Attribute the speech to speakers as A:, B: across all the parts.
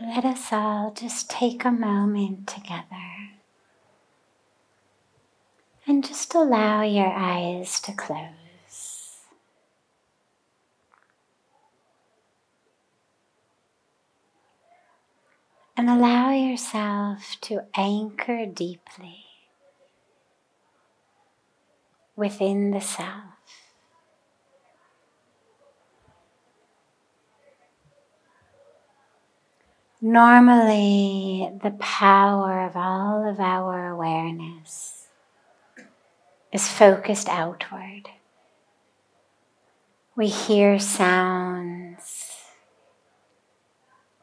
A: let us all just take a moment together and just allow your eyes to close. And allow yourself to anchor deeply within the self. Normally, the power of all of our awareness is focused outward. We hear sounds,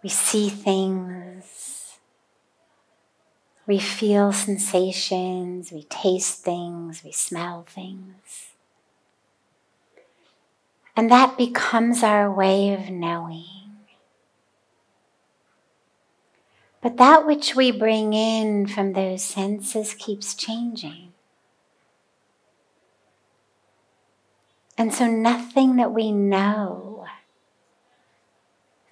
A: we see things, we feel sensations, we taste things, we smell things. And that becomes our way of knowing. But that which we bring in from those senses keeps changing. And so nothing that we know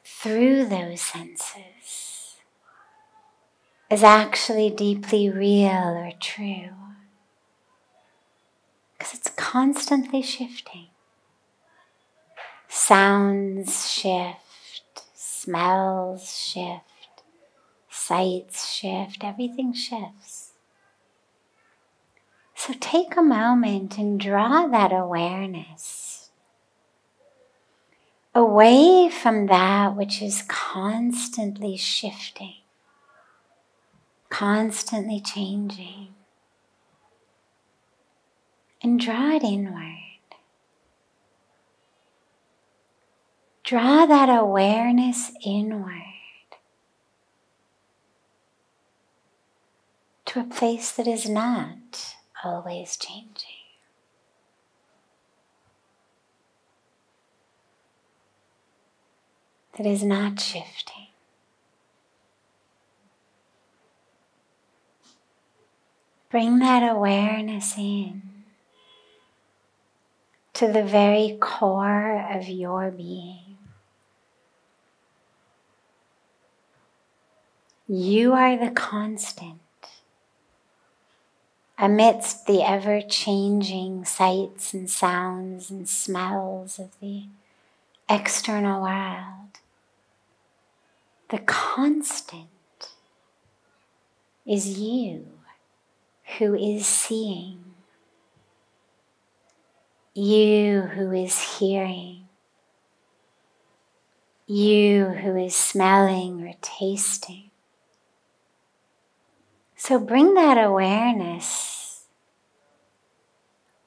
A: through those senses is actually deeply real or true. Because it's constantly shifting. Sounds shift, smells shift sights shift, everything shifts. So take a moment and draw that awareness away from that which is constantly shifting, constantly changing, and draw it inward. Draw that awareness inward. To a place that is not always changing. That is not shifting. Bring that awareness in to the very core of your being. You are the constant amidst the ever changing sights and sounds and smells of the external world. The constant is you who is seeing, you who is hearing, you who is smelling or tasting so bring that awareness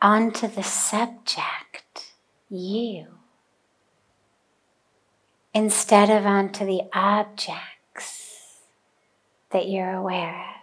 A: onto the subject, you, instead of onto the objects that you're aware of.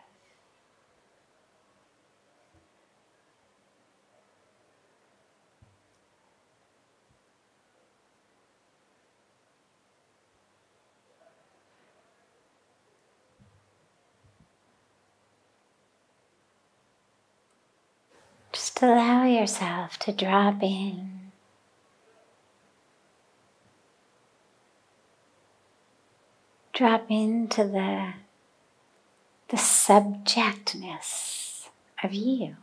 A: Just allow yourself to drop in. Drop into the, the subjectness of you.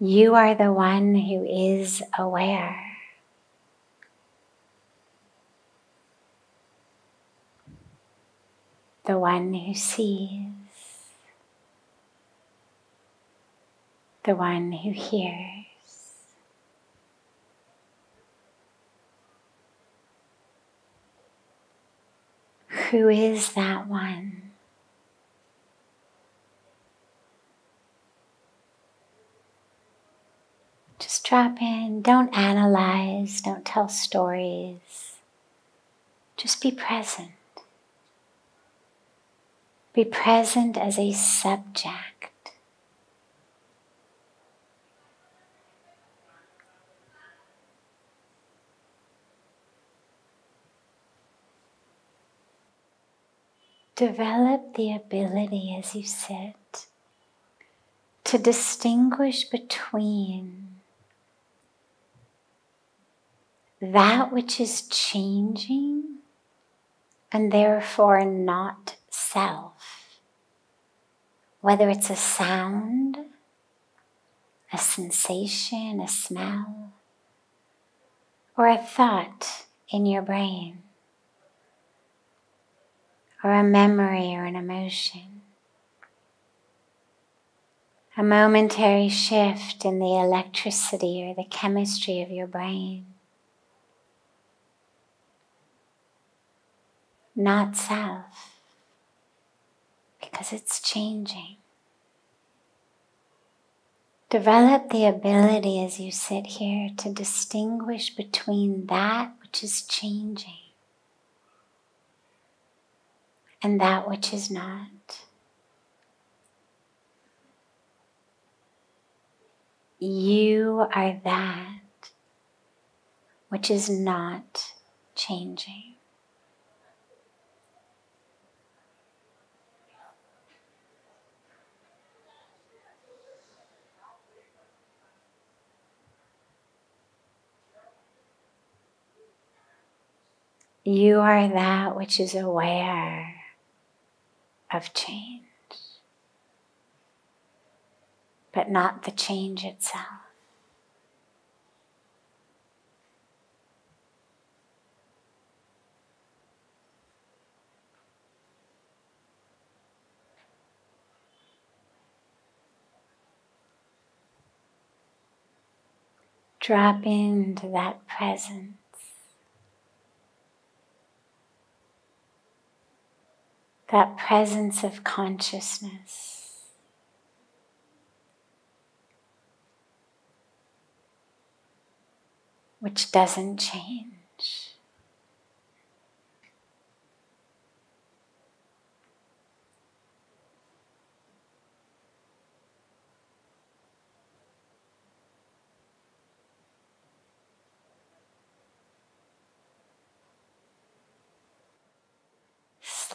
A: You are the one who is aware. The one who sees. The one who hears. Who is that one? Just drop in. Don't analyze. Don't tell stories. Just be present. Be present as a subject. Develop the ability as you sit to distinguish between that which is changing and therefore not self. Whether it's a sound, a sensation, a smell, or a thought in your brain, or a memory or an emotion. A momentary shift in the electricity or the chemistry of your brain. Not self, because it's changing. Develop the ability as you sit here to distinguish between that which is changing and that which is not. You are that which is not changing. You are that which is aware of change, but not the change itself. Drop into that presence. That presence of consciousness. Which doesn't change.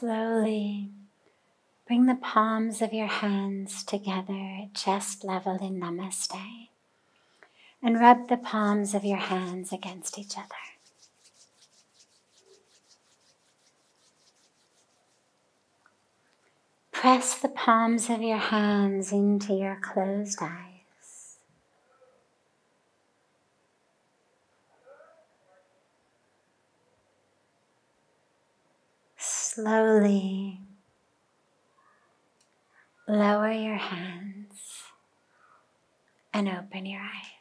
A: Slowly bring the palms of your hands together at chest level in Namaste and rub the palms of your hands against each other. Press the palms of your hands into your closed eyes. Slowly lower your hands and open your eyes.